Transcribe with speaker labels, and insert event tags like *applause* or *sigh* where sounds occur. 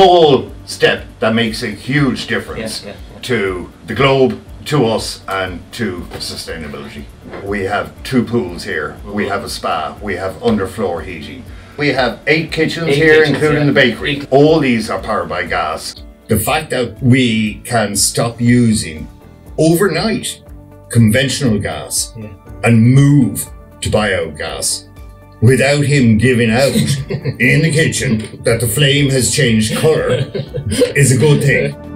Speaker 1: small step that makes a huge difference
Speaker 2: Yeah, yeah, yeah.
Speaker 1: to the globe, to us, and to sustainability. We have two pools here. We have a spa. We have underfloor heating. We have eight kitchens
Speaker 2: Eight
Speaker 1: here,
Speaker 2: kitchens,
Speaker 1: including
Speaker 2: yeah.
Speaker 1: the bakery.
Speaker 2: Eight.
Speaker 1: All these are powered by gas. The fact that we can stop using overnight conventional gas
Speaker 2: Yeah.
Speaker 1: and move to biogas without him giving out *laughs* in the kitchen that the flame has changed colour is a good thing.